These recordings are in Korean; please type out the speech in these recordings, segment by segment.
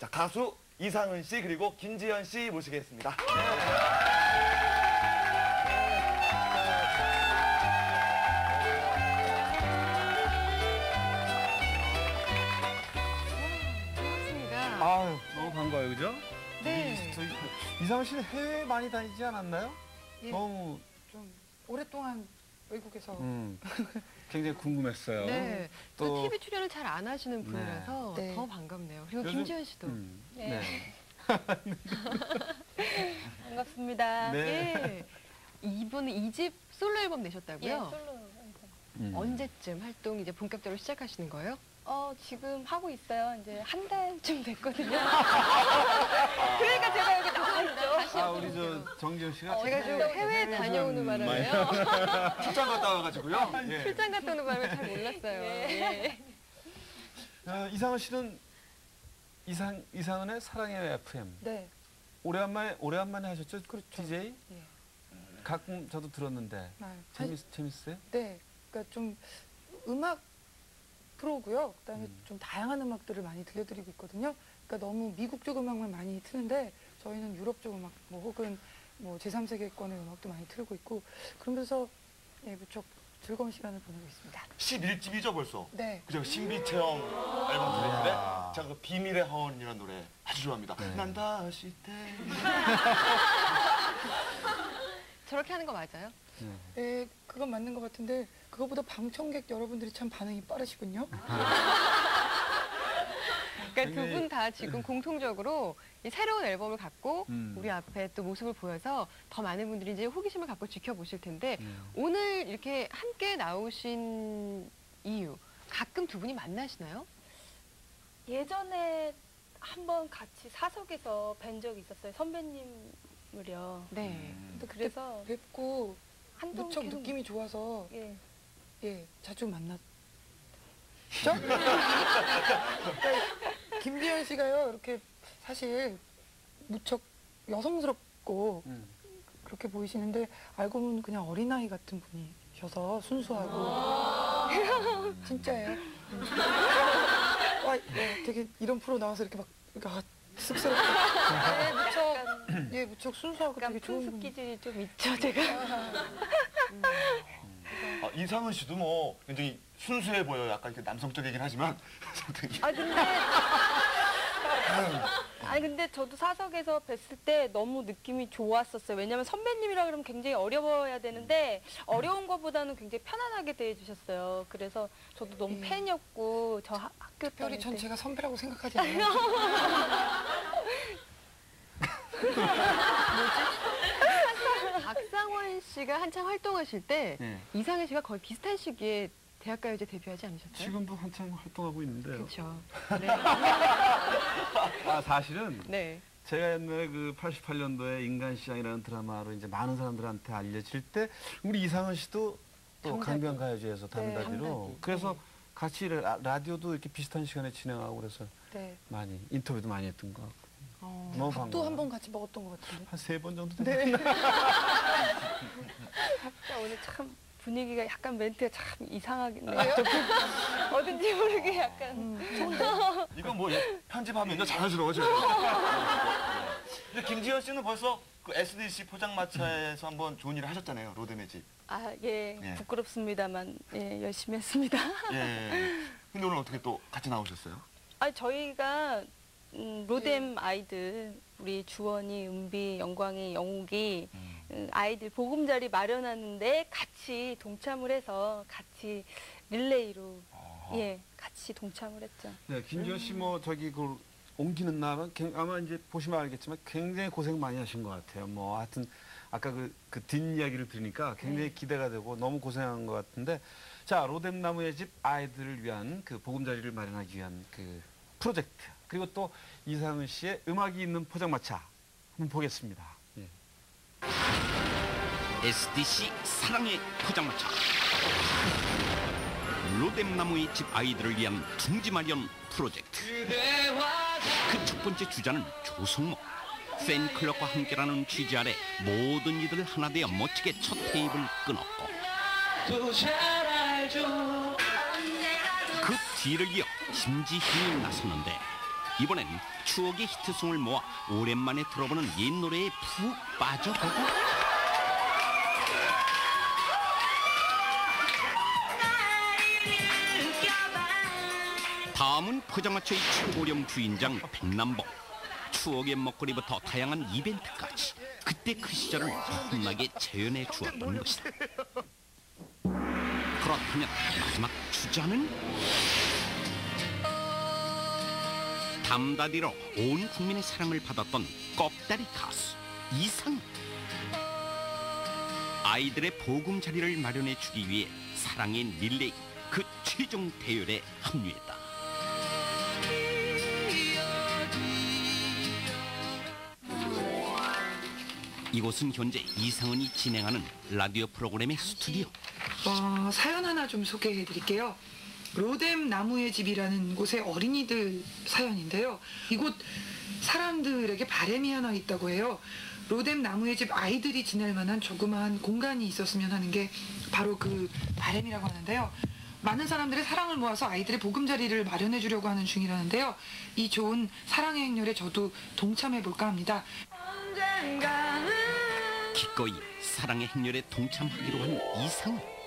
자, 가수 이상은 씨 그리고 김지현 씨 모시겠습니다. 반갑습니다. 아유 너무 반가워요, 그죠? 네. 저희 이상훈 씨는 해외 많이 다니지 않았나요? 예. 너무 좀 오랫동안 외국에서 음, 굉장히 궁금했어요. 네. 또또 TV 출연을 잘 안 하시는 분이라서 네. 더 반갑네요. 그리고 요즘- 김지현 씨도. 음, 네. 네. 반갑습니다. 네. 예. 이분은 이집 솔로 앨범 예, 내셨다고요? 솔로. 음. 언제쯤 활동 이제 본격적으로 시작하시는 거예요? 어, 지금 하고 있어요. 이제 한 달쯤 됐거든요. 그러니까 제가 여기 나와 있죠. 아 우리 저 정지현 씨가 어, 제가 좀 네. 해외 좀 다녀오는 바람에요. 출장 갔다 와가지고요. 예. 출장 갔다 오는 바람에 잘 몰랐어요. 예. 어, 이상은 씨는 이상 이상은의 사랑의 FM 네. 오래간만에 오래간만에 하셨죠? 그렇죠. DJ 예. 가끔 저도 들었는데 네. 재밌 재밌어요? 네. 그러니까 좀 음악 프로고요. 그다음에 음. 좀 다양한 음악들을 많이 들려드리고 있거든요. 그러니까 너무 미국 쪽 음악만 많이 트는데 저희는 유럽 쪽 음악 뭐 혹은 뭐 제3세계권의 음악도 많이 틀고 있고 그러면서 예, 무척 즐거운 시간을 보내고 있습니다. 11집이죠 벌써. 네. 그죠 신비체험 앨범 들었는데 제가 그 비밀의 하원이라는 노래 아주 좋아합니다. 네. 난 다시 태 저렇게 하는 거 맞아요? 네. 예, 그건 맞는 것 같은데 그거보다 방청객 여러분들이 참 반응이 빠르시군요. 그러니까 두 분 다 지금 공통적으로 이 새로운 앨범을 갖고 음. 우리 앞에 또 모습을 보여서 더 많은 분들이 이제 호기심을 갖고 지켜보실 텐데 음. 오늘 이렇게 함께 나오신 이유 가끔 두 분이 만나시나요? 예전에 한번 같이 사석에서 뵌 적이 있었어요. 선배님을요. 네. 그때 그래서 뵙고 한동 무척 계속- 느낌이 좋아서 예. 예, 자주 만났죠? 김기현 씨가요, 이렇게 사실 무척 여성스럽고 음. 그렇게 보이시는데 알고 보면 그냥 어린아이 같은 분이셔서 순수하고 진짜예요. 음. 와, 네, 되게 이런 프로 나와서 이렇게 막 아, 쑥스럽게 예, 무척 예, 무척 순수하고 되게 좋은 분. 기질이 좀 있죠, 제가. 아, 이상은 씨도 뭐 굉장히 순수해 보여. 약간 이렇게 남성적이긴 하지만 상당히 아 근데 아니 근데 저도 사석에서 뵀을 때 너무 느낌이 좋았었어요. 왜냐면 선배님이라 그러면 굉장히 어려워야 되는데 어려운 것보다는 굉장히 편안하게 대해주셨어요. 그래서 저도 너무 예. 팬이었고 저 하- 학교 특별히 다닐 전 때 제가 선배라고 생각하지 않아요. 박상원 씨가 한창 활동하실 때 네. 이상해 씨가 거의 비슷한 시기에 대학가요제 데뷔하지 않으셨어요? 지금도 한창 활동하고 있는데요. 그렇죠. 네. 아 사실은 네. 제가 옛날에 그 88년도에 인간시장이라는 드라마로 이제 많은 사람들한테 알려질 때 우리 이상은 씨도 또 담다디. 강변 가요제에서 담다디로 담다디. 그래서 같이 라, 라디오도 이렇게 비슷한 시간에 진행하고 그래서 네. 많이 인터뷰도 많이 했던 것 같고 어. 너무 밥도 반가워요. 한 번 같이 먹었던 것 같은데. 한 세 번 정도 네. 됐나? 진짜 오늘 참 분위기가 약간 멘트가 참 이상하겠네요. 어딘지 모르게 약간 음, 이건 뭐 편집하면요 자연스러워져요. 근데 김지현 씨는 벌써 그 SDC 포장마차에서 한번 좋은 일을 하셨잖아요. 로드매직. 아 예 예. 부끄럽습니다만 예 열심히 했습니다. 예. 근데 오늘 어떻게 또 같이 나오셨어요? 아 저희가 음, 로뎀 아이들 우리 주원이, 은비, 영광이, 영욱이 음, 아이들 보금자리 마련하는데 같이 동참을 해서 같이 릴레이로 어. 예 같이 동참을 했죠. 네, 김지현 씨 뭐 저기 그 옮기는 날은 갱- 아마 이제 보시면 알겠지만 굉장히 고생 많이 하신 것 같아요. 뭐 하여튼 아까 그, 그 뒷이야기를 들으니까 굉장히 네. 기대가 되고 너무 고생한 것 같은데 자 로뎀 나무의 집 아이들을 위한 그 보금자리를 마련하기 위한 그 프로젝트 그리고 또 이상은 씨의 음악이 있는 포장마차 한번 보겠습니다. 예. SDC 사랑의 포장마차 로뎀나무의 집 아이들을 위한 둥지 마련 프로젝트 그 첫 번째 주자는 조성모 팬클럽과 함께라는 취지 아래 모든 이들 하나 되어 멋지게 첫 테이블 끊었고 그 뒤를 이어 김지희이 나섰는데 이번엔 추억의 히트송을 모아 오랜만에 들어보는 옛 노래에 푹 빠져보고. 다음은 포장마차의 최고령 주인장 백남봉. 추억의 먹거리부터 다양한 이벤트까지 그때 그 시절을 험하게 재현해 주었던 것이다. 그렇다면 마지막 주자는 담다디로 온 국민의 사랑을 받았던 껍다리 가수 이상 아이들의 보금자리를 마련해 주기 위해 사랑의 릴레이 그 최종 대열에 합류했다. 이곳은 현재 이상은이 진행하는 라디오 프로그램의 스튜디오. 어, 사연 하나 좀 소개해 드릴게요. 로뎀 나무의 집이라는 곳의 어린이들 사연인데요. 이곳 사람들에게 바램이 하나 있다고 해요. 로뎀 나무의 집 아이들이 지낼 만한 조그마한 공간이 있었으면 하는 게 바로 그 바램이라고 하는데요. 많은 사람들의 사랑을 모아서 아이들의 보금자리를 마련해 주려고 하는 중이라는데요. 이 좋은 사랑의 행렬에 저도 동참해 볼까 합니다. 기꺼이 사랑의 행렬에 동참하기로 한 이상은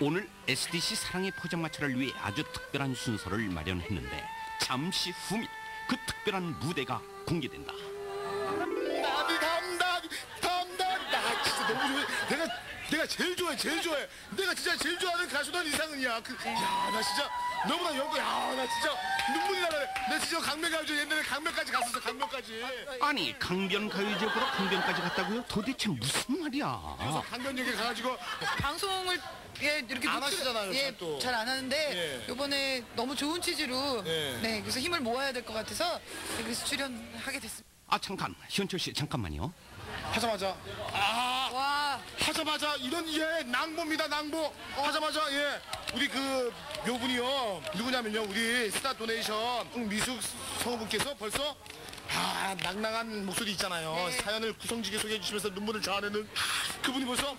오늘 SDC 사랑의 포장마차를 위해 아주 특별한 순서를 마련했는데 잠시 후면 그 특별한 무대가 공개된다. 담다디 담다디 담다디 나 진짜 너무 좋아해. 내가 내가 제일 좋아해 제일 좋아해. 내가 진짜 제일 좋아하는 가수는 이상은이야. 그 야나 진짜 너무나 연구 야나 진짜 눈물이 나네 내 진짜 강변가요제 옛날에 강변까지 갔었어 강변까지 아니 강변 가요제구로 강변까지 갔다고요? 도대체 무슨 말이야? 그래서 강변역에 가가지고 방송을 예, 이렇게 안 하시잖아요, 예, 잘 또. 잘안 하는데 예. 이번에 너무 좋은 취지로 예. 네 그래서 힘을 모아야 될 것 같아서 그래서 출연하게 됐습니다. 아 잠깐 현철 씨 잠깐만요. 하자마자 아와 하자마자 이런 예 낭보입니다 낭보 하자마자 예 우리 그 묘분이요 누구냐면요 우리 스타 도네이션 미숙 성우분께서 벌써 아 낭낭한 목소리 있잖아요 네. 사연을 구성지게 소개해 주시면서 눈물을 자아내는 그분이 벌써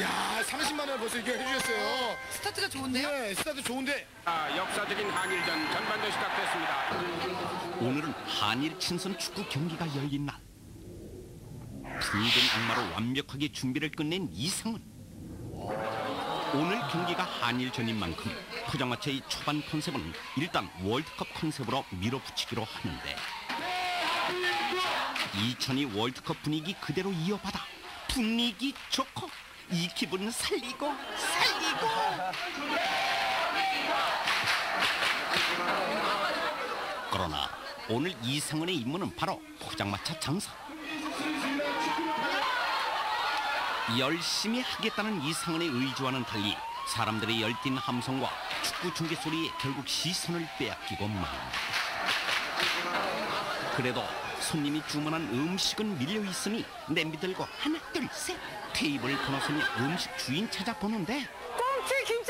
야 30만 원을 벌써 이렇게 해주셨어요 스타트가 좋은데요? 네 스타트 좋은데 아, 역사적인 한일전 전반전 시작됐습니다. 오늘은 한일 친선 축구 경기가 열린 날. 붉은 악마로 완벽하게 준비를 끝낸 이상은 오늘 경기가 한일 전인 만큼 포장마차의 초반 컨셉은 일단 월드컵 컨셉으로 밀어붙이기로 하는데 2002 월드컵 분위기 그대로 이어받아 분위기 좋고 이 기분 살리고 살리고 그러나 오늘 이상은의 임무는 바로 포장마차 장사. 열심히 하겠다는 이상은의 의지와는 달리 사람들의 열띤 함성과 축구 중계 소리에 결국 시선을 빼앗기고 맙니다. 그래도 손님이 주문한 음식은 밀려 있으니 냄비 들고 하나 둘 셋 테이블 건너서며 음식 주인 찾아보는데 꽁치 김치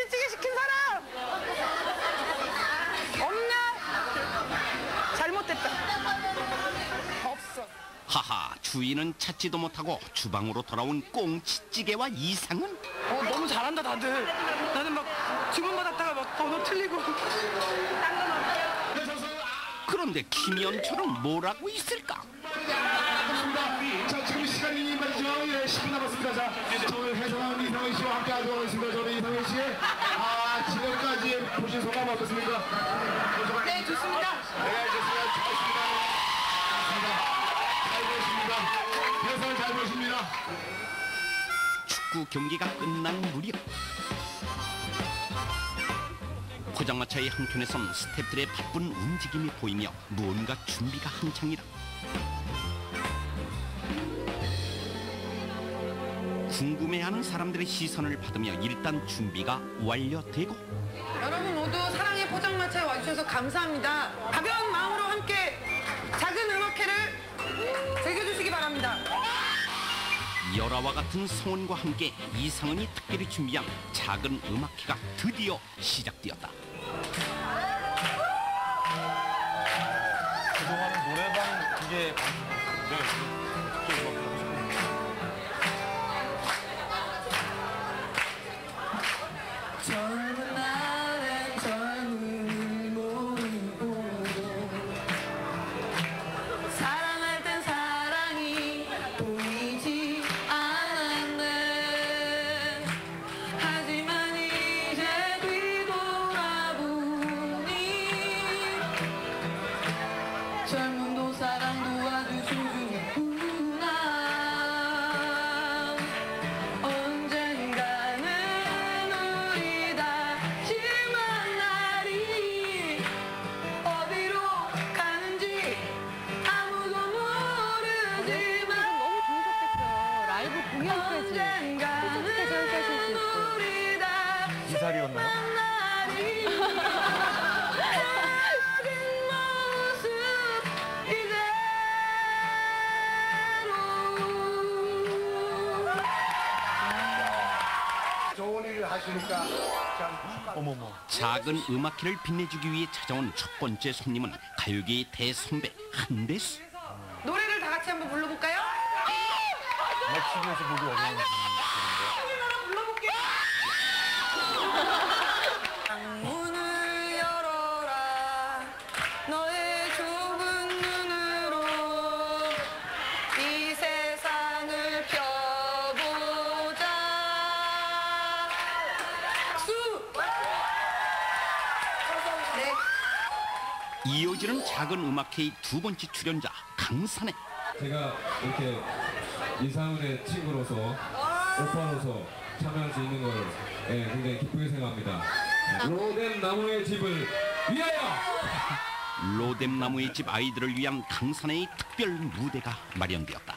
주인은 찾지도 못하고 주방으로 돌아온 꽁치찌개와 이상은 어 너무 잘한다 다들. 나는 막 주문 받았다가 막 번호 틀리고. 그런데 김연철은 뭐라고 있을까? 자 지금 시간이 말이죠 예 10분 남았습니다 자 저는 해설하는 이상은 씨와 함께 하도록 하겠습니다 저는 이상은 씨의 아 지금까지 보신 소감 어떻습니까? 네 좋습니다. 네, 좋습니다. 잘 보십니다. 해설 잘 보십니다. 축구 경기가 끝난 무렵 포장마차의 한켠에선 스태프들의 바쁜 움직임이 보이며 무언가 준비가 한창이다. 궁금해하는 사람들의 시선을 받으며 일단 준비가 완료되고 여러분 모두 사랑의 포장마차에 와주셔서 감사합니다. 가벼운 마음으로 함께 열화와 같은 성원과 함께 이상은이 특별히 준비한 작은 음악회가 드디어 시작되었다. 그동안은 노래방 그게 젊 작은 음악회를 빛내주기 위해 찾아온 첫 번째 손님은 가요계의 대선배 한대수. 노래를 다 같이 한번 불러볼까요? 막 TV에서 보기 어려운 분인데. 이어지는 작은 음악회의 두 번째 출연자 강산에 제가 이렇게 이상훈의 친구로서 오빠로서 참여할 수 있는 걸 예, 굉장히 기쁘게 생각합니다. 로덴 나무의 집을 위하여! 로뎀 나무의 집 아이들을 위한 강산의 특별 무대가 마련되었다.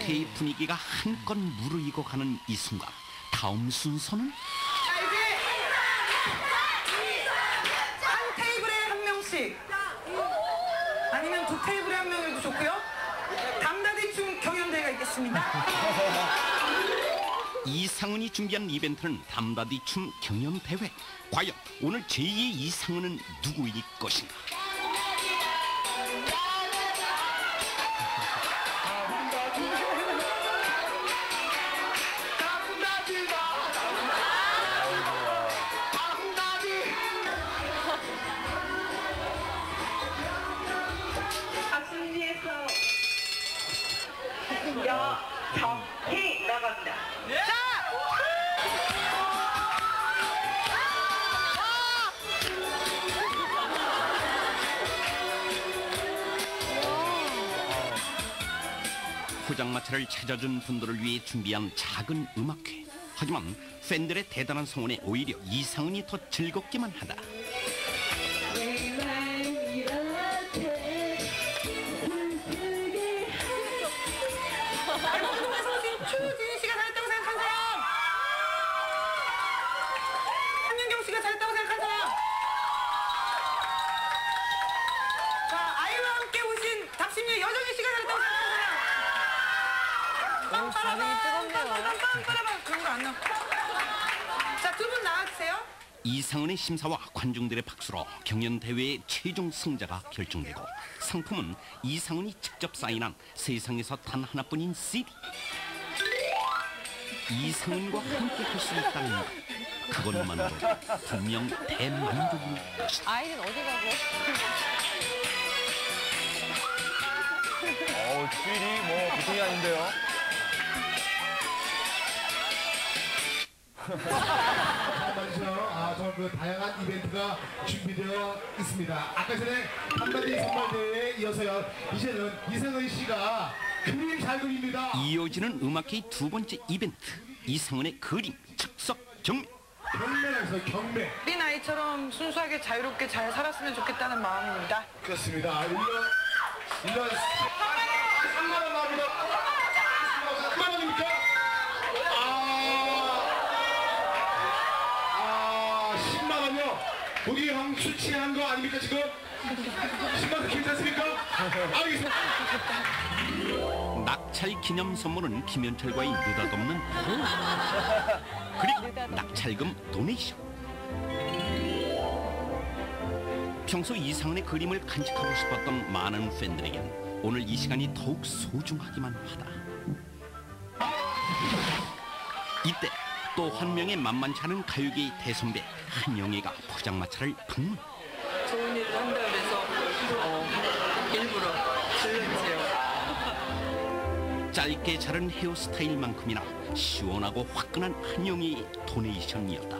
귀한 음악회의 분위기가 한껏 무르익어 가는 이 순간 다음 순서는? 자 이제 한 테이블에 한 명씩. 아니면 두 테이블에 한 명이도 좋고요. 담다디 춤 경연대회가 있겠습니다. 이상은이 준비한 이벤트는 담다디 춤 경연 대회. 과연 오늘 제2의 이상은은 누구일 것인가? 포장마차를 찾아준 분들을 위해 준비한 작은 음악회. 하지만 팬들의 대단한 성원에 오히려 이상은이 더 즐겁기만 하다. 이상은의 심사와 관중들의 박수로 경연 대회의 최종 승자가 결정되고 상품은 이상은이 직접 사인한 세상에서 단 하나뿐인 CD. 이상은과 함께 할 수 있다는 것. 그것만으로 분명 대만족일 것이다. 아이는 어디 가고? 어우, 필이 뭐 보통이 아닌데요. 그 다양한 이벤트가 준비되어 있습니다. 아까 전에 한마디 선발대회에 이어서요. 이제는 이상은 씨가 그림 잘 그립니다. 이어지는 음악회의 두 번째 이벤트. 이상은의 그림 즉석 경매. 경매에서 경매. 우리 나이처럼 순수하게 자유롭게 잘 살았으면 좋겠다는 마음입니다 그렇습니다. 1년, 1년 술 취한 거 아닙니까 지금? 10만 원 괜찮습니까? 알겠습니다. 낙찰 기념 선물은 김현철과의 느닷없는 호흡. 그리고 낙찰금 도네이션. 평소 이상은의 그림을 간직하고 싶었던 많은 팬들에겐 오늘 이 시간이 더욱 소중하기만 하다. 이때 또 한 명의 만만치 않은 가요계의 대선배 한영애가 포장마차를 방문. 좋은 일을 한다 그래서 어, 일부러 질렀지요. 짧게 자른 헤어스타일만큼이나 시원하고 화끈한 한영이 도네이션이었다.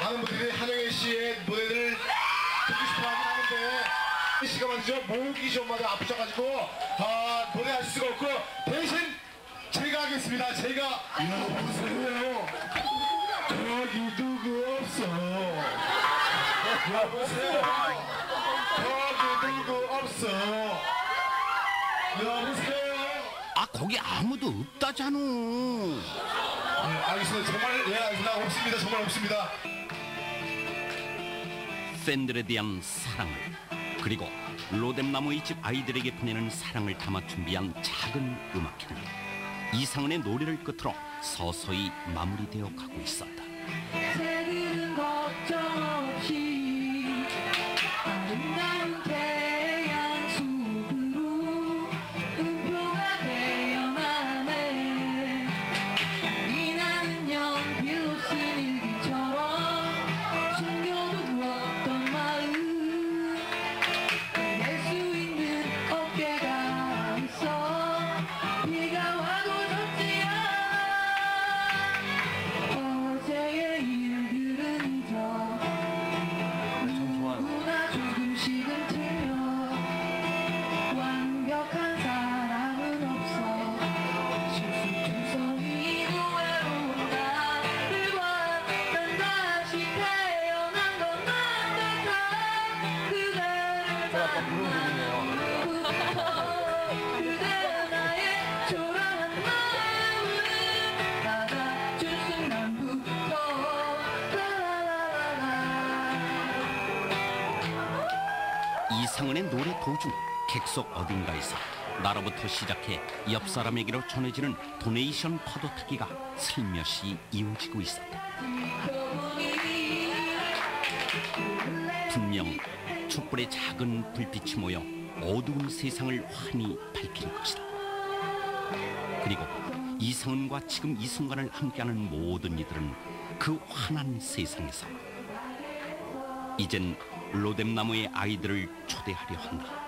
많은 분들이 한영애 씨의 노래를 듣고 싶어 하긴 하는데 이 씨가 목이 좀 많이 아프셔가지고 아, 노래할 수가 없고 하겠습니다. 제가 여보세요. 저기 누구 없어. 여보세요. 저기 누구 없어. 여보세요. 아 거기 아무도 없다잖아. 네, 알겠습니다. 정말 예 알겠습니다. 없습니다. 정말 없습니다. 팬들에 대한 사랑을 그리고 로뎀나무의 집 아이들에게 보내는 사랑을 담아 준비한 작은 음악회는 이상은의 노래를 끝으로 서서히 마무리되어 가고 있었다. 객석 어딘가에서 나로부터 시작해 옆 사람에게로 전해지는 도네이션 파도 타기가 슬며시 이어지고 있었다. 분명 촛불의 작은 불빛이 모여 어두운 세상을 환히 밝힐 것이다. 그리고 이상은과 지금 이 순간을 함께하는 모든 이들은 그 환한 세상에서 이젠 로뎀나무의 아이들을 초대하려 한다.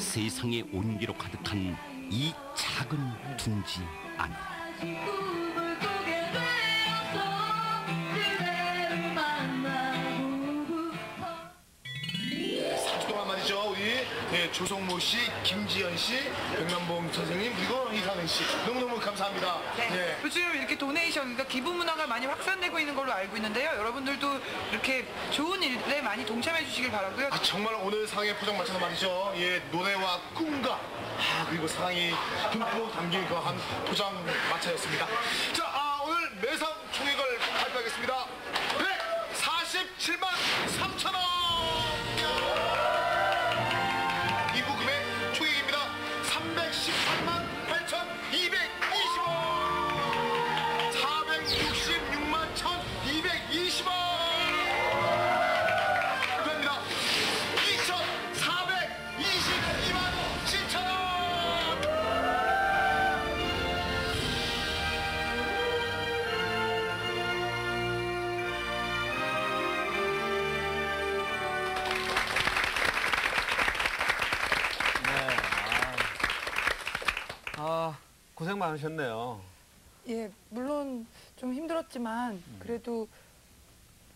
세상의 온기로 가득한 이 작은 둥지 안으로. 조성모 씨, 김지연 씨, 백남봉 선생님 그리고 이상은 씨 너무너무 감사합니다. 네. 요즘 이렇게 도네이션, 그러니까 기부 문화가 많이 확산되고 있는 걸로 알고 있는데요. 여러분들도 이렇게 좋은 일에 많이 동참해 주시길 바라고요. 아, 정말 오늘 상의 포장마차는 말이죠. 예, 노래와 꿈과 아, 그리고 사랑이 듬뿍 담긴 그한 포장 마차였습니다. 자, 아, 오늘 매상 총액을 발표하겠습니다. 많으셨네요. 예, 물론 좀 힘들었지만 그래도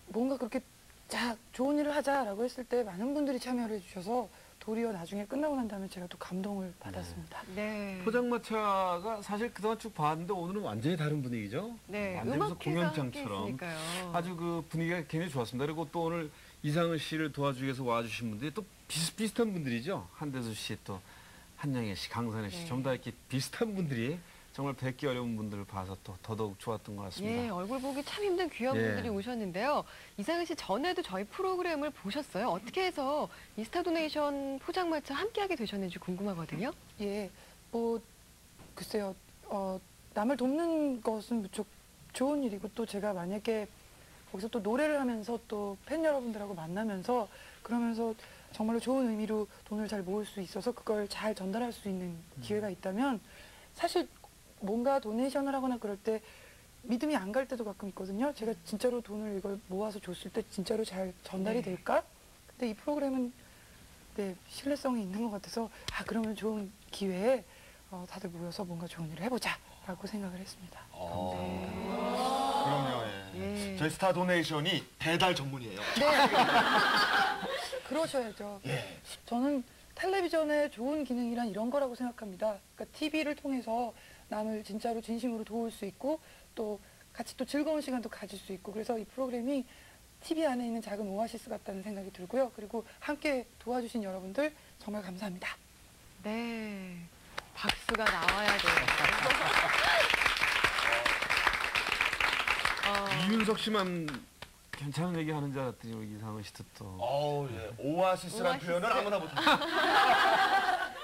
뭔가 그렇게 자 좋은 일을 하자라고 했을 때 많은 분들이 참여를 해주셔서 도리어 나중에 끝나고 난 다음에 제가 또 감동을 받았습니다. 네. 포장마차가 사실 그동안 쭉 봤는데 오늘은 완전히 다른 분위기죠. 네, 완전히 함께 공연장처럼. 아주 그 분위기가 굉장히 좋았습니다. 그리고 또 오늘 이상은 씨를 도와주기 위해서 와주신 분들이 또 비슷비슷한 분들이죠. 한대수 씨, 또 한영애 씨, 강선혜 씨, 네. 전부 다 이렇게 비슷한 분들이 정말 뵙기 어려운 분들을 봐서 또 더더욱 좋았던 것 같습니다. 예, 얼굴 보기 참 힘든 귀한 예. 분들이 오셨는데요. 이상은 씨 전에도 저희 프로그램을 보셨어요. 어떻게 해서 이스타 도네이션 포장마차 함께하게 되셨는지 궁금하거든요. 예, 뭐 글쎄요, 어, 남을 돕는 것은 무척 좋은 일이고 또 제가 만약에 거기서 또 노래를 하면서 또 팬 여러분들하고 만나면서 그러면서 정말로 좋은 의미로 돈을 잘 모을 수 있어서 그걸 잘 전달할 수 있는 기회가 있다면 사실 뭔가 도네이션을 하거나 그럴 때 믿음이 안 갈 때도 가끔 있거든요. 제가 진짜로 돈을 이걸 모아서 줬을 때 진짜로 잘 전달이 될까? 근데 이 프로그램은 네, 신뢰성이 있는 것 같아서 아 그러면 좋은 기회에 어, 다들 모여서 뭔가 좋은 일을 해보자라고 생각을 했습니다. 그럼요. 예. 저희 스타 도네이션이 배달 전문이에요. 네. 그러셔야죠. 저는 텔레비전의 좋은 기능이란 이런 거라고 생각합니다. 그러니까 TV를 통해서 남을 진짜로 진심으로 도울 수 있고 또 같이 또 즐거운 시간도 가질 수 있고 그래서 이 프로그램이 TV 안에 있는 작은 오아시스 같다는 생각이 들고요. 그리고 함께 도와주신 여러분들 정말 감사합니다. 네. 박수가 나와야 돼요. 어, 이윤석 씨만 괜찮은 얘기 하는 줄 알았더니 우리 이상은 씨도 또. 어우, 예. 오아시스란 오아시스. 표현을 아무나 못해요.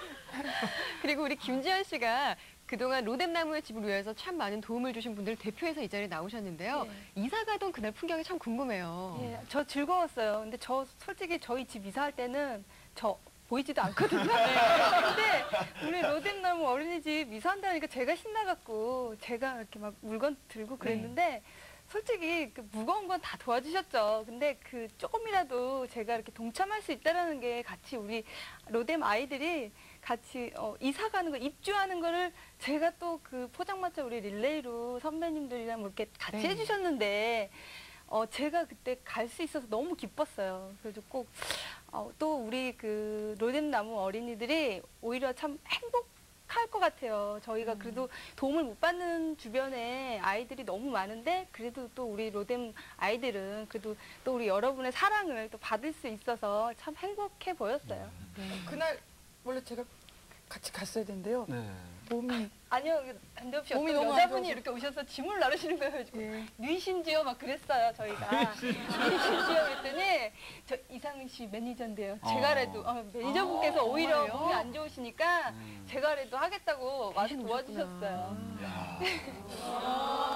그리고 우리 김지현 씨가 그동안 로뎀나무의 집을 위해서 참 많은 도움을 주신 분들 대표해서 이 자리에 나오셨는데요. 이사 가던 그날 풍경이 참 궁금해요. 예, 저 즐거웠어요. 근데 저 솔직히 저희 집 이사할 때는 저 보이지도 않거든요. 근데 우리 로뎀나무 어린이집 이사한다니까 제가 신나갖고 제가 이렇게 막 물건 들고 그랬는데 솔직히 그 무거운 건 다 도와주셨죠. 근데 그 조금이라도 제가 이렇게 동참할 수 있다라는 게 같이 우리 로뎀 아이들이 같이 어, 이사 가는 거 입주하는 거를 제가 또 그 포장마차 우리 릴레이로 선배님들이랑 뭐 이렇게 같이 네. 해주셨는데 어, 제가 그때 갈 수 있어서 너무 기뻤어요. 그래서 꼭, 어, 또 우리 그 로뎀나무 어린이들이 오히려 참 행복할 것 같아요. 저희가 그래도 도움을 못 받는 주변에 아이들이 너무 많은데 그래도 또 우리 로뎀 아이들은 그래도 또 우리 여러분의 사랑을 또 받을 수 있어서 참 행복해 보였어요. 그날 원래 제가 같이 갔어야 되는데요. 네. 몸이 아니요, 난데없이 몸이 어떤 너무 안 여자분이 좋아서. 이렇게 오셔서 짐을 나르시는 거예요. 그래가지고 예. 뉘신지요? 막 그랬어요, 저희가. 뉘신지요? 그랬더니, 저 이상은 씨 매니저인데요. 제가라도, 어, 매니저분께서 오히려 정말요? 몸이 안 좋으시니까 제가라도 하겠다고 와서 도와주셨어요.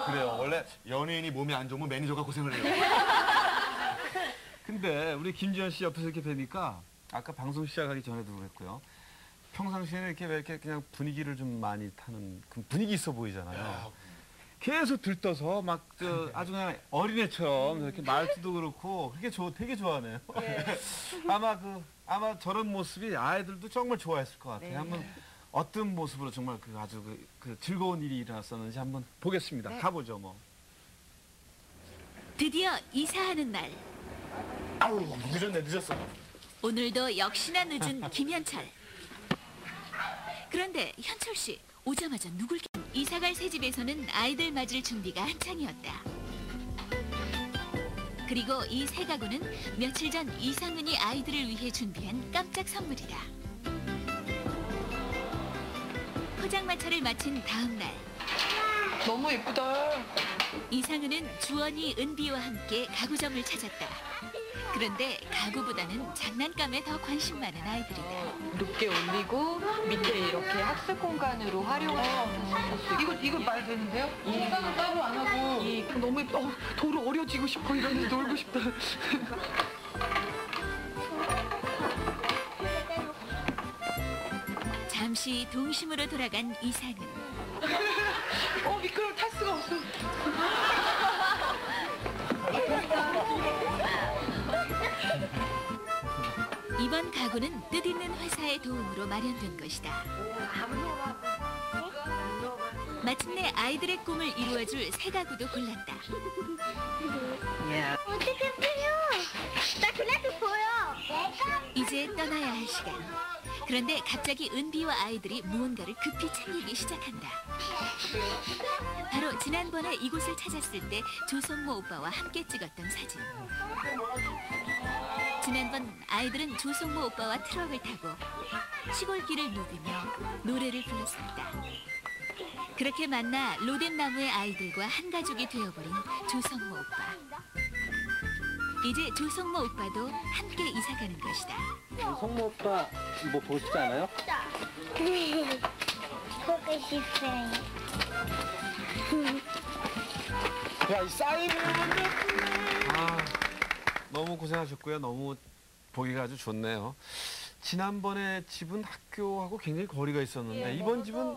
그래요. 원래 연예인이 몸이 안 좋으면 매니저가 고생을 해요. 근데 우리 김지현 씨 옆에서 이렇게 뵈니까 아까 방송 시작하기 전에도 그랬고요. 평상시에는 이렇게 왜 이렇게 그냥 분위기를 좀 많이 타는 그 분위기 있어 보이잖아요. 계속 들떠서 막 저 아주 그냥 어린애처럼 이렇게 말투도 그렇고 그게 좋 되게 좋아하네요. 아마 그 아마 저런 모습이 아이들도 정말 좋아했을 것 같아요. 한번 어떤 모습으로 정말 그 아주 그, 그 즐거운 일이 일어났었는지 한번 보겠습니다. 가보죠 뭐. 드디어 이사하는 날 아우 늦었네 늦었어. 오늘도 역시나 늦은 김현철 그런데 현철 씨 오자마자 누굴 기- 이사갈 새 집에서는 아이들 맞을 준비가 한창이었다 그리고 이 새 가구는 며칠 전 이상은이 아이들을 위해 준비한 깜짝 선물이다 포장마차를 마친 다음 날 너무 예쁘다. 이상은은 주원이 은비와 함께 가구점을 찾았다. 그런데 가구보다는 장난감에 더 관심 많은 아이들이다. 높게 올리고 밑에 이렇게 학습 공간으로 활용하는 이거 이거 말 되는데요? 생각은 따로 안 하고 너무 예쁘다. 어, 도로 어려지고 싶어 이러는데 놀고 싶다. 잠시 동심으로 돌아간 이상은 어 미끄러워 탈 수가 없어. 이번 가구는 뜻있는 회사의 도움으로 마련된 것이다. 마침내 아이들의 꿈을 이루어줄 새 가구도 골랐다. 어떻게 보여? 나 그래도 보여. 이제 떠나야 할 시간. 그런데 갑자기 은비와 아이들이 무언가를 급히 챙기기 시작한다. 바로 지난번에 이곳을 찾았을 때 조성모 오빠와 함께 찍었던 사진. 지난번 아이들은 조성모 오빠와 트럭을 타고 시골길을 누비며 노래를 불렀었다. 그렇게 만나 로뎀나무의 아이들과 한 가족이 되어버린 조성모 오빠. 이제 조성모 오빠도 함께 이사가는 것이다. 성모 오빠 뭐 보고 싶지 않아요? 보고 싶어요. 야이 사인 아, 너무 고생하셨고요. 너무 보기가 아주 좋네요. 지난번에 집은 학교하고 굉장히 거리가 있었는데 예, 이번 집은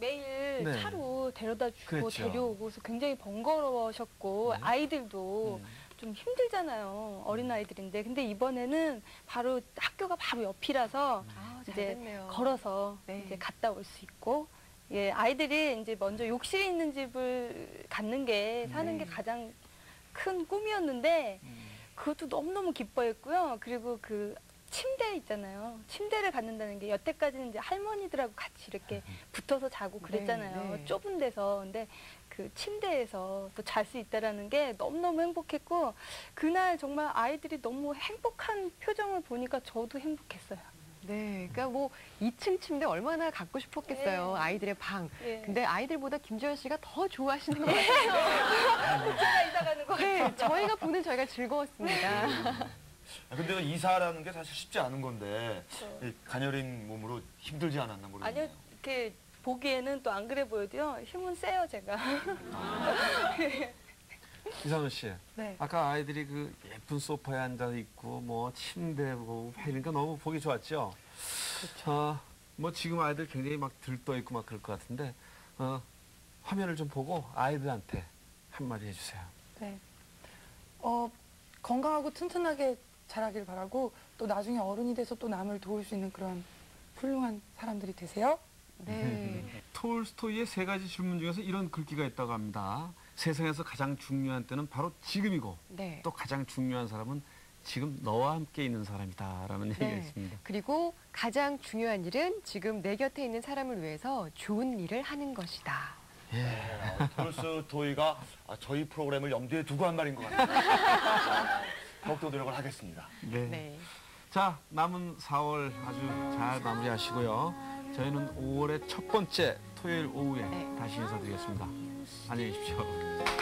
매일 네. 차로 데려다 주고 그랬죠. 데려오고 그래서 굉장히 번거로우셨고 네. 아이들도 좀 힘들잖아요 어린 아이들인데 근데 이번에는 바로 학교가 바로 옆이라서 아, 잘 이제 됐네요. 걸어서 네. 이제 갔다 올 수 있고 예 아이들이 이제 먼저 욕실이 있는 집을 갖는 게 사는 게 네. 가장 큰 꿈이었는데 그것도 너무너무 기뻐했고요. 그리고 그 침대 있잖아요. 침대를 갖는다는 게 여태까지는 이제 할머니들하고 같이 이렇게 붙어서 자고 그랬잖아요. 네, 네. 좁은 데서. 근데 그 침대에서 또 잘 수 있다라는 게 너무너무 행복했고 그날 정말 아이들이 너무 행복한 표정을 보니까 저도 행복했어요. 네, 그러니까 뭐 2층 침대 얼마나 갖고 싶었겠어요. 네. 아이들의 방. 예. 근데 아이들보다 김지현 씨가 더 좋아하시는 것 같아요. 제가 이사 가는 거 네, 같아요. 저희가 보는 저희가 즐거웠습니다. 아, 근데 이사라는 게 사실 쉽지 않은 건데 그렇죠. 이 가녀린 몸으로 힘들지 않았나 모르겠네요. 아니요, 이렇게 보기에는 또 안 그래 보여도요. 힘은 세요, 제가. 이상은 씨. 네. 아까 아이들이 그 예쁜 소파에 앉아 있고 뭐 침대 보고 이러니까 너무 보기 좋았죠. 어, 뭐 지금 아이들 굉장히 막 들떠 있고 막 그럴 것 같은데 어, 화면을 좀 보고 아이들한테 한마디 해주세요. 네. 어, 건강하고 튼튼하게 자라길 바라고 또 나중에 어른이 돼서 또 남을 도울 수 있는 그런 훌륭한 사람들이 되세요. 네. 톨스토이의 세 가지 질문 중에서 이런 글귀가 있다고 합니다. 세상에서 가장 중요한 때는 바로 지금이고 네. 또 가장 중요한 사람은 지금 너와 함께 있는 사람이다라는 얘기가 네. 있습니다. 그리고 가장 중요한 일은 지금 내 곁에 있는 사람을 위해서 좋은 일을 하는 것이다. 어, 톨스 토이가 아, 저희 프로그램을 염두에 두고 한 말인 것 같아요. 더욱더 노력을 하겠습니다. 네. 네. 자, 남은 4월 아주 잘 마무리하시고요. 저희는 5월의 첫 번째 토요일 오후에 네. 다시 인사드리겠습니다. 안녕히 계십시오.